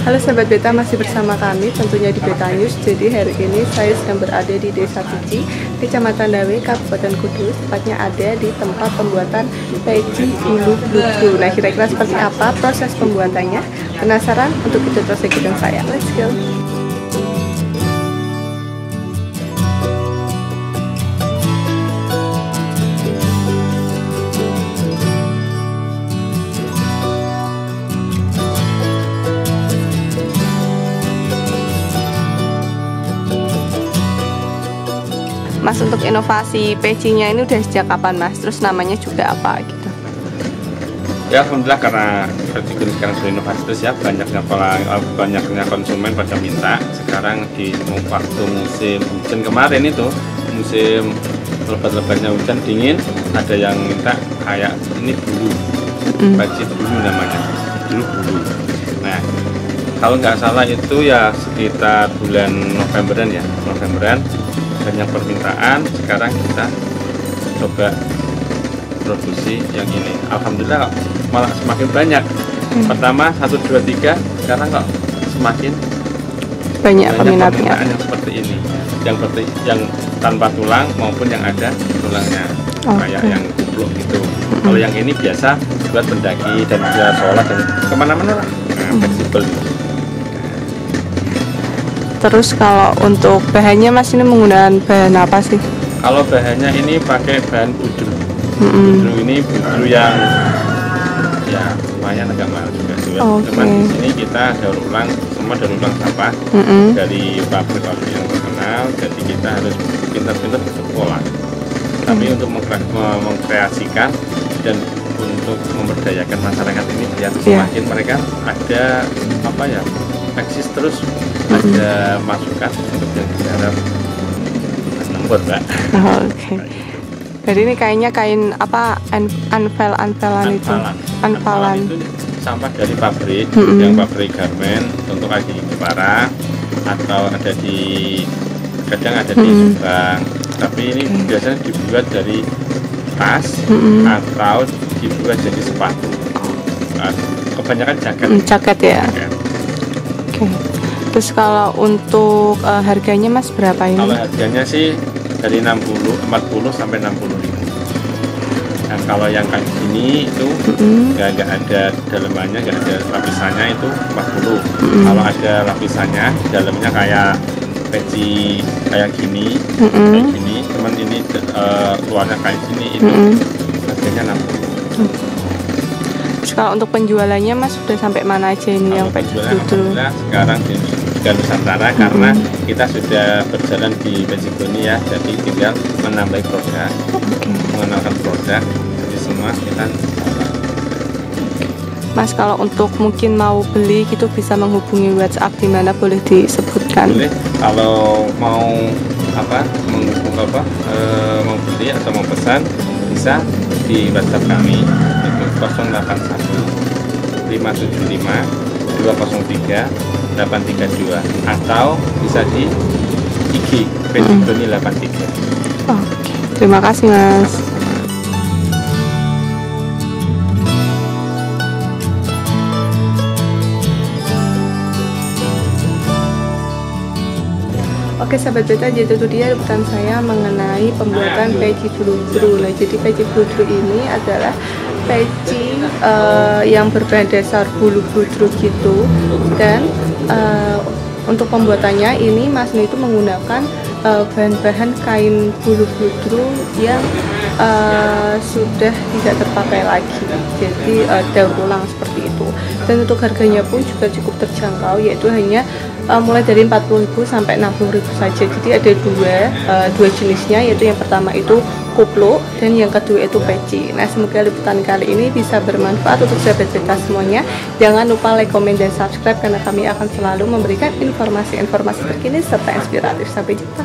Halo sahabat beta masih bersama kami tentunya di Beta News. Jadi hari ini saya sedang berada di Desa Cici Kecamatan Dawe, Kabupaten Kudus. Tepatnya ada di tempat pembuatan peci ulu lucu Nah kira-kira seperti apa proses pembuatannya? Penasaran? Untuk itu terus ikutin saya. Let's go Mas untuk inovasi pecinya ini udah sejak kapan Mas? Terus namanya juga apa gitu? Ya alhamdulillah karena peci sekarang sudah inovasi terus ya banyaknya banyaknya konsumen pada minta. Sekarang di waktu musim hujan kemarin itu musim lebat-lebatnya hujan dingin ada yang minta kayak ini bulu mm. peci bulu namanya dulu bulu. Nah kalau nggak salah itu ya sekitar bulan Novemberan ya Novemberan banyak permintaan sekarang kita coba produksi yang ini Alhamdulillah malah semakin banyak hmm. pertama satu dua tiga sekarang kok semakin banyak, banyak peminatnya yang seperti ini yang seperti yang tanpa tulang maupun yang ada tulangnya okay. kayak yang kupluk gitu hmm. kalau yang ini biasa buat pendaki dan bisa sholat dan ke mana-mana lah nah, hmm. fleksibel Terus kalau untuk bahannya mas ini menggunakan bahan apa sih? Kalau bahannya ini pakai bahan budru. Mm -hmm. Budru ini budru yang ya lumayan agak mahal juga sih. Okay. Cuman di sini kita daur ulang semua daur ulang sampah mm -hmm. dari pabrik oli yang terkenal. Jadi kita harus pintar-pintar sekolah. Tapi mm. untuk mengkreasikan dan untuk memberdayakan masyarakat ini biar yeah. semakin mereka ada apa ya eksis terus ada masukan untuk jadi cara lembut mbak oh, oke okay. jadi ini kayaknya kain apa anvel anvelan itu anvelan itu sampah dari pabrik mm -hmm. yang pabrik garment untuk ada di Jepara atau ada di kadang ada di mm -hmm. Subang tapi ini okay. biasanya dibuat dari tas mm -hmm. atau dibuat jadi sepatu nah, kebanyakan jaket mm, jaket ya jaket. Okay. Terus kalau untuk uh, harganya Mas berapa ini? Kalau harganya sih dari 60 40 sampai 60 ribu. Nah, kalau yang kayak gini itu nggak mm -hmm. ada dalemannya, nggak ada lapisannya itu 40. Mm -hmm. Kalau ada lapisannya, dalamnya kayak peci kayak gini, mm -hmm. kayak gini, cuman ini uh, luarnya kayak gini itu mm -hmm. harganya 60. Mm -hmm kalau untuk penjualannya mas sudah sampai mana aja ini kalau yang penjualan itu? sekarang di Tiga Nusantara hmm. karena kita sudah berjalan di Bejigoni ya. Jadi tinggal menambah produk mengenalkan produk. Jadi semua kita Mas kalau untuk mungkin mau beli gitu bisa menghubungi WhatsApp di mana boleh disebutkan? Boleh. Kalau mau apa menghubung apa e, mau beli atau mau pesan bisa di WhatsApp kami 081 575 203 832 atau bisa di IG Pediconi hmm. 83 Oke, terima kasih Mas. Oke sahabat beta jadi itu dia liputan saya mengenai pembuatan peci bludru Nah jadi peci bludru ini adalah peci uh, yang berbahan dasar bulu bludru gitu. Dan uh, untuk pembuatannya ini Mas itu menggunakan eh, bahan-bahan uh, kain bulu bludru yang uh, sudah tidak terpakai lagi. Jadi uh, daur ulang seperti itu. Dan untuk harganya pun juga cukup terjangkau yaitu hanya uh, mulai dari 40.000 sampai 60.000 saja. Jadi ada dua uh, dua jenisnya yaitu yang pertama itu kuplu dan yang kedua itu peci. Nah semoga liputan kali ini bisa bermanfaat untuk sahabat kita semuanya. Jangan lupa like, komen, dan subscribe karena kami akan selalu memberikan informasi-informasi terkini serta inspiratif. Sampai jumpa